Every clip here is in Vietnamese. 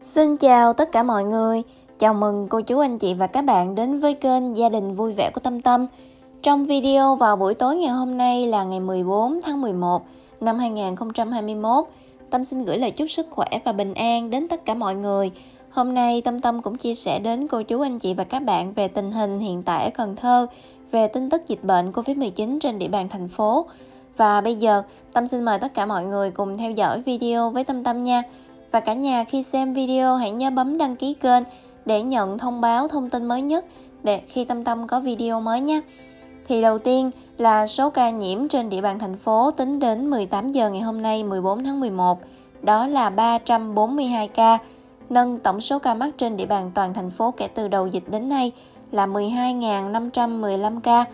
Xin chào tất cả mọi người. Chào mừng cô chú anh chị và các bạn đến với kênh Gia đình vui vẻ của Tâm Tâm. Trong video vào buổi tối ngày hôm nay là ngày 14 tháng 11 năm 2021, Tâm xin gửi lời chúc sức khỏe và bình an đến tất cả mọi người. Hôm nay Tâm Tâm cũng chia sẻ đến cô chú anh chị và các bạn về tình hình hiện tại ở Cần Thơ, về tin tức dịch bệnh Covid-19 trên địa bàn thành phố. Và bây giờ, Tâm xin mời tất cả mọi người cùng theo dõi video với Tâm Tâm nha. Và cả nhà khi xem video hãy nhớ bấm đăng ký kênh để nhận thông báo thông tin mới nhất để khi Tâm Tâm có video mới nhé. Thì đầu tiên là số ca nhiễm trên địa bàn thành phố tính đến 18 giờ ngày hôm nay 14 tháng 11, đó là 342 ca, nâng tổng số ca mắc trên địa bàn toàn thành phố kể từ đầu dịch đến nay là 12.515 ca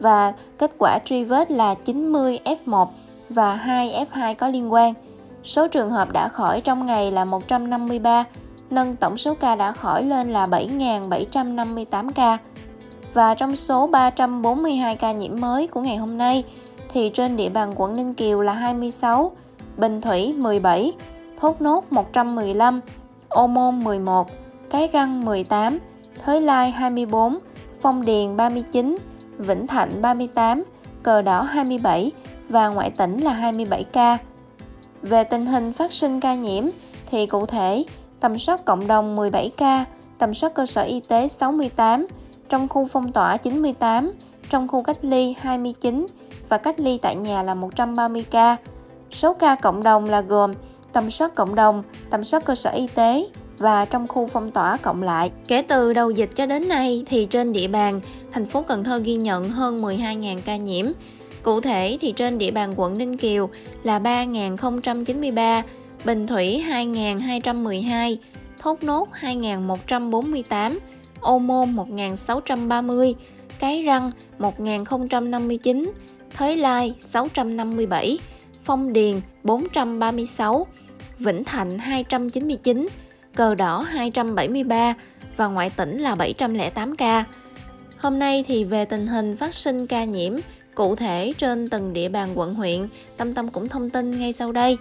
và kết quả truy vết là 90 F1 và 2 F2 có liên quan. Số trường hợp đã khỏi trong ngày là 153, nâng tổng số ca đã khỏi lên là 7.758 ca. Và trong số 342 ca nhiễm mới của ngày hôm nay, thì trên địa bàn quận Ninh Kiều là 26, Bình Thủy 17, Thốt Nốt 115, Ô Môn 11, Cái Răng 18, Thới Lai 24, Phong Điền 39, Vĩnh Thạnh 38, Cờ Đỏ 27 và ngoại tỉnh là 27 ca. Về tình hình phát sinh ca nhiễm thì cụ thể tầm soát cộng đồng 17 ca, tầm soát cơ sở y tế 68, trong khu phong tỏa 98, trong khu cách ly 29 và cách ly tại nhà là 130 ca. Số ca cộng đồng là gồm tầm soát cộng đồng, tầm soát cơ sở y tế và trong khu phong tỏa cộng lại. Kể từ đầu dịch cho đến nay thì trên địa bàn thành phố Cần Thơ ghi nhận hơn 12.000 ca nhiễm, Cụ thể thì trên địa bàn quận Ninh Kiều là 3.093, Bình Thủy 2.212, Thốt Nốt 2.148, Ô Môn 1.630, Cái Răng 1.059, Thới Lai 657, Phong Điền 436, Vĩnh Thạnh 299, Cờ Đỏ 273 và ngoại tỉnh là 708 ca. Hôm nay thì về tình hình phát sinh ca nhiễm Cụ thể trên từng địa bàn quận huyện, Tâm Tâm cũng thông tin ngay sau đây.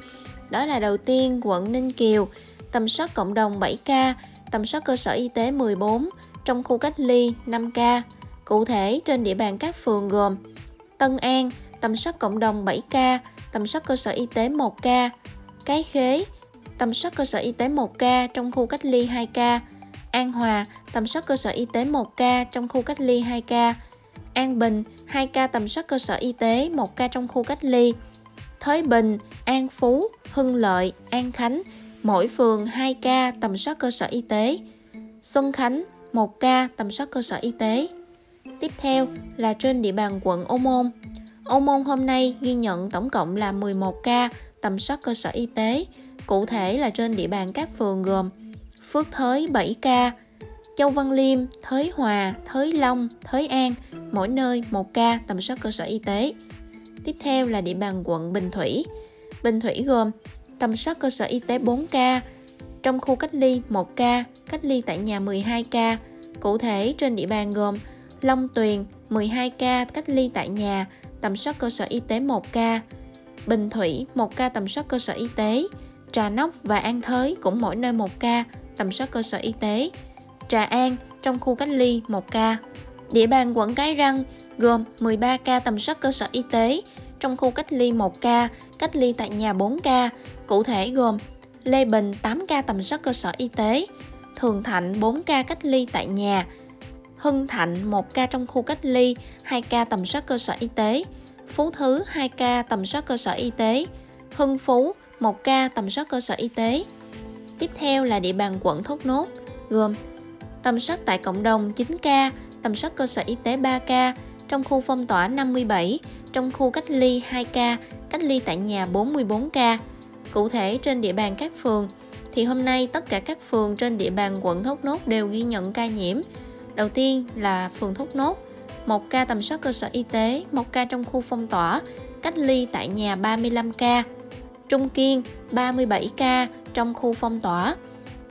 Đó là đầu tiên quận Ninh Kiều, tầm soát cộng đồng 7 ca, tầm soát cơ sở y tế 14, trong khu cách ly 5 ca. Cụ thể trên địa bàn các phường gồm Tân An, tầm soát cộng đồng 7 ca, tầm soát cơ sở y tế 1 ca. Cái Khế, tầm soát cơ sở y tế 1 ca trong khu cách ly 2 ca. An Hòa, tầm soát cơ sở y tế 1 ca trong khu cách ly 2 ca. An Bình 2 ca tầm soát cơ sở y tế, 1 ca trong khu cách ly. Thới Bình, An Phú, Hưng Lợi, An Khánh, mỗi phường 2 ca tầm soát cơ sở y tế. Xuân Khánh, 1 ca tầm soát cơ sở y tế. Tiếp theo là trên địa bàn quận Ô Môn. Ô Môn hôm nay ghi nhận tổng cộng là 11 ca tầm soát cơ sở y tế. Cụ thể là trên địa bàn các phường gồm Phước Thới 7 ca, Châu Văn Liêm, Thới Hòa, Thới Long, Thới An, mỗi nơi một ca tầm soát cơ sở y tế. Tiếp theo là địa bàn quận Bình Thủy. Bình Thủy gồm tầm soát cơ sở y tế 4 ca, trong khu cách ly 1 ca, cách ly tại nhà 12 ca. Cụ thể trên địa bàn gồm Long Tuyền 12 ca cách ly tại nhà, tầm soát cơ sở y tế 1 ca. Bình Thủy 1 ca tầm soát cơ sở y tế. Trà Nóc và An Thới cũng mỗi nơi 1 ca tầm soát cơ sở y tế. Trà An trong khu cách ly 1 ca. Địa bàn quận Cái Răng gồm 13 ca tầm soát cơ sở y tế, trong khu cách ly 1 ca, cách ly tại nhà 4 ca, cụ thể gồm Lê Bình 8 ca tầm soát cơ sở y tế, Thường Thạnh 4 ca cách ly tại nhà, Hưng Thạnh 1 ca trong khu cách ly, 2 ca tầm soát cơ sở y tế, Phú Thứ 2 ca tầm soát cơ sở y tế, Hưng Phú 1 ca tầm soát cơ sở y tế. Tiếp theo là địa bàn quận Thốt Nốt, gồm tầm soát tại cộng đồng 9 ca, tầm soát cơ sở y tế 3 ca, trong khu phong tỏa 57, trong khu cách ly 2 ca, cách ly tại nhà 44 ca. Cụ thể trên địa bàn các phường, thì hôm nay tất cả các phường trên địa bàn quận Thốt Nốt đều ghi nhận ca nhiễm. Đầu tiên là phường Thốt Nốt, một ca tầm soát cơ sở y tế, một ca trong khu phong tỏa, cách ly tại nhà 35 ca. Trung Kiên 37 ca trong khu phong tỏa.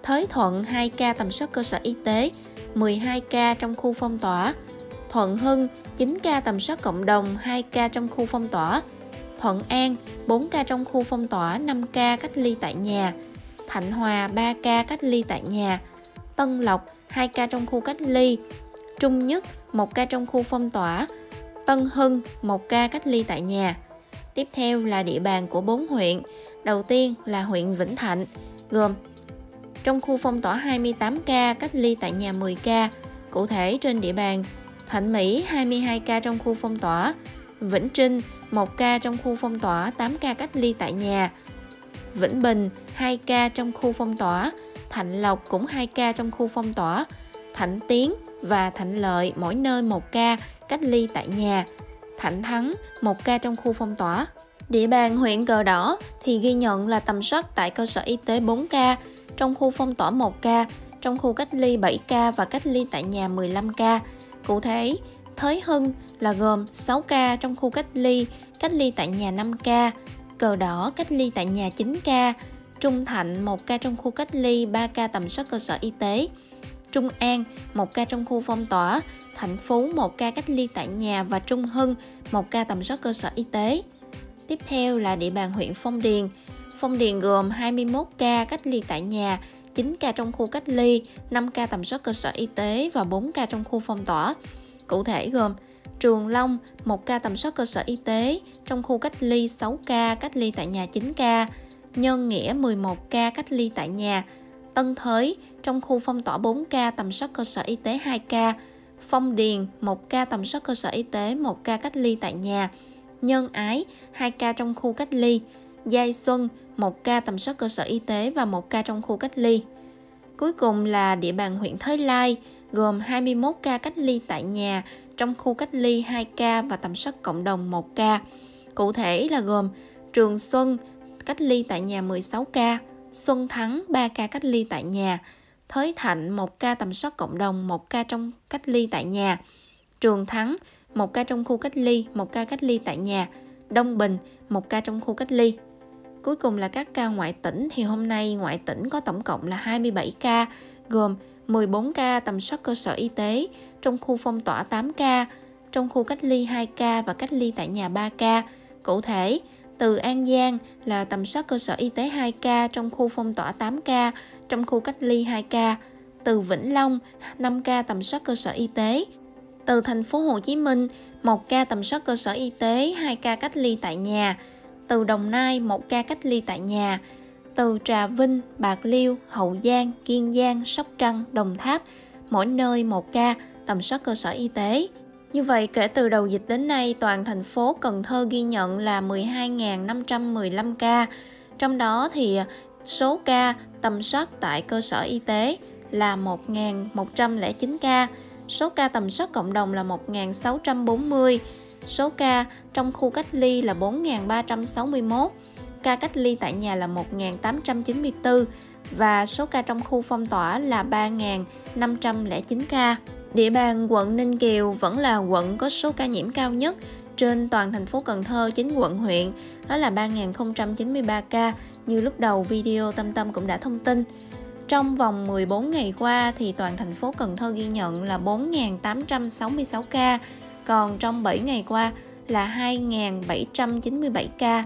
Thới Thuận 2 ca tầm soát cơ sở y tế, 12 ca trong khu phong tỏa. Thuận Hưng 9 ca tầm soát cộng đồng, 2 ca trong khu phong tỏa. Thuận An 4 ca trong khu phong tỏa, 5 ca cách ly tại nhà. Thạnh Hòa 3 ca cách ly tại nhà, Tân Lộc 2 ca trong khu cách ly, Trung Nhất 1 ca trong khu phong tỏa, Tân Hưng 1 ca cách ly tại nhà. Tiếp theo là địa bàn của 4 huyện. Đầu tiên là huyện Vĩnh Thạnh, gồm trong khu phong tỏa 28 ca, cách ly tại nhà 10 ca. Cụ thể trên địa bàn Thạnh Mỹ 22 ca trong khu phong tỏa, Vĩnh Trinh 1 ca trong khu phong tỏa, 8 ca cách ly tại nhà. Vĩnh Bình 2 ca trong khu phong tỏa, Thạnh Lộc cũng 2 ca trong khu phong tỏa, Thạnh Tiến và Thạnh Lợi mỗi nơi 1 ca cách ly tại nhà. Thạnh Thắng 1 ca trong khu phong tỏa. Địa bàn huyện Cờ Đỏ thì ghi nhận là tầm soát tại cơ sở y tế 4 ca, trong khu phong tỏa 1 ca, trong khu cách ly 7 ca và cách ly tại nhà 15 ca. Cụ thể, Thới Hưng là gồm 6 ca trong khu cách ly, cách ly tại nhà 5 ca, Cờ Đỏ cách ly tại nhà 9 ca, Trung Thạnh 1 ca trong khu cách ly, 3 ca tầm soát cơ sở y tế. Trung An, 1 ca trong khu phong tỏa, Thạnh Phú, 1 ca cách ly tại nhà và Trung Hưng, 1 ca tầm soát cơ sở y tế. Tiếp theo là địa bàn huyện Phong Điền. Phong Điền gồm 21 ca cách ly tại nhà, 9 ca trong khu cách ly, 5 ca tầm soát cơ sở y tế và 4 ca trong khu phong tỏa. Cụ thể gồm Trường Long, 1 ca tầm soát cơ sở y tế, trong khu cách ly 6 ca, cách ly tại nhà 9 ca, Nhân Nghĩa 11 ca cách ly tại nhà, Tân Thới trong khu phong tỏa 4 ca tầm soát cơ sở y tế 2 ca, Phong Điền 1 ca tầm soát cơ sở y tế 1 ca cách ly tại nhà, Nhân Ái 2 ca trong khu cách ly, Giai Xuân một ca tầm soát cơ sở y tế và một ca trong khu cách ly. Cuối cùng là địa bàn huyện Thới Lai gồm 21 ca cách ly tại nhà, trong khu cách ly 2 ca và tầm soát cộng đồng 1 ca. Cụ thể là gồm Trường Xuân cách ly tại nhà 16 ca, Xuân Thắng 3 ca cách ly tại nhà, Thới Thạnh 1 ca tầm soát cộng đồng, 1 ca trong cách ly tại nhà, Trường Thắng 1 ca trong khu cách ly, 1 ca cách ly tại nhà, Đông Bình 1 ca trong khu cách ly. Cuối cùng là các ca ngoại tỉnh thì hôm nay ngoại tỉnh có tổng cộng là 27 ca, gồm 14 ca tầm soát cơ sở y tế, trong khu phong tỏa 8 ca, trong khu cách ly 2 ca và cách ly tại nhà 3 ca. Cụ thể, từ An Giang là tầm soát cơ sở y tế 2 ca trong khu phong tỏa 8 ca, trong khu cách ly 2 ca. Từ Vĩnh Long 5 ca tầm soát cơ sở y tế. Từ thành phố Hồ Chí Minh 1 ca tầm soát cơ sở y tế, 2 ca cách ly tại nhà. Từ Đồng Nai một ca cách ly tại nhà. Từ Trà Vinh, Bạc Liêu, Hậu Giang, Kiên Giang, Sóc Trăng, Đồng Tháp, mỗi nơi một ca tầm soát cơ sở y tế. Như vậy, kể từ đầu dịch đến nay, toàn thành phố Cần Thơ ghi nhận là 12.515 ca. Trong đó thì số ca tầm soát tại cơ sở y tế là 1.109 ca, số ca tầm soát cộng đồng là 1.640, số ca trong khu cách ly là 4.361, ca cách ly tại nhà là 1.894 và số ca trong khu phong tỏa là 3.509 ca. Địa bàn quận Ninh Kiều vẫn là quận có số ca nhiễm cao nhất trên toàn thành phố Cần Thơ chính quận huyện, đó là 3.093 ca như lúc đầu video Tâm Tâm cũng đã thông tin. Trong vòng 14 ngày qua thì toàn thành phố Cần Thơ ghi nhận là 4.866 ca, còn trong 7 ngày qua là 2.797 ca.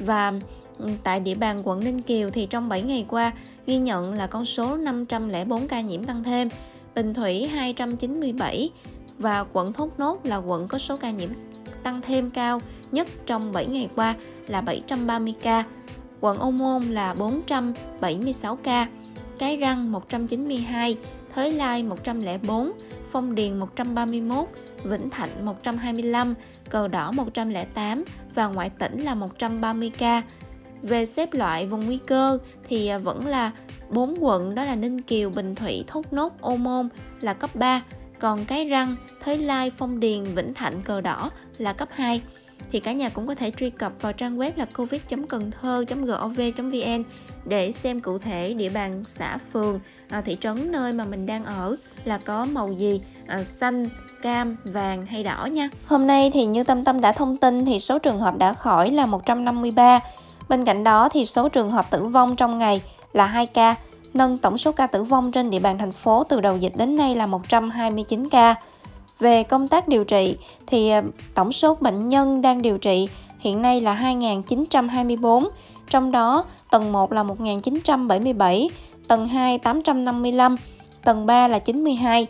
Và ừ, tại địa bàn quận Ninh Kiều thì trong 7 ngày qua ghi nhận là con số 504 ca nhiễm tăng thêm. Bình Thủy 297 và quận Thốt Nốt là quận có số ca nhiễm tăng thêm cao nhất trong 7 ngày qua là 730 ca. Quận Ô Môn là 476 ca, Cái Răng 192, Thới Lai 104, Phong Điền 131, Vĩnh Thạnh 125, Cờ Đỏ 108 và ngoại tỉnh là 130 ca. Về xếp loại vùng nguy cơ thì à, vẫn là 4 quận đó là Ninh Kiều, Bình Thủy, Thốt Nốt, Ô Môn là cấp 3, còn Cái Răng, Thới Lai, Phong Điền, Vĩnh Thạnh, Cờ Đỏ là cấp 2. Thì cả nhà cũng có thể truy cập vào trang web là covid. cần thơ.gov.vn để xem cụ thể địa bàn xã, phường, à, thị trấn nơi mà mình đang ở là có màu gì, à, xanh, cam, vàng hay đỏ nha. Hôm nay thì như Tâm Tâm đã thông tin thì số trường hợp đã khỏi là 153. Bên cạnh đó thì số trường hợp tử vong trong ngày là 2 ca, nâng tổng số ca tử vong trên địa bàn thành phố từ đầu dịch đến nay là 129 ca. Về công tác điều trị thì à, tổng số bệnh nhân đang điều trị hiện nay là 2.924, Trong đó, tầng 1 là 1977, tầng 2 855, tầng 3 là 92.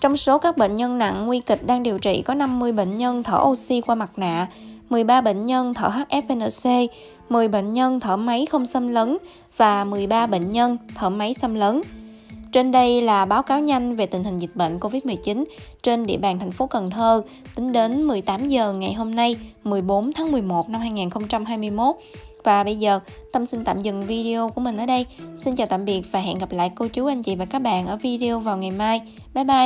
Trong số các bệnh nhân nặng nguy kịch đang điều trị có 50 bệnh nhân thở oxy qua mặt nạ, 13 bệnh nhân thở HFNC, 10 bệnh nhân thở máy không xâm lấn và 13 bệnh nhân thở máy xâm lấn. Trên đây là báo cáo nhanh về tình hình dịch bệnh COVID-19 trên địa bàn thành phố Cần Thơ tính đến 18 giờ ngày hôm nay 14 tháng 11 năm 2021. Và bây giờ, Tâm xin tạm dừng video của mình ở đây. Xin chào tạm biệt và hẹn gặp lại cô chú anh chị và các bạn ở video vào ngày mai. Bye bye!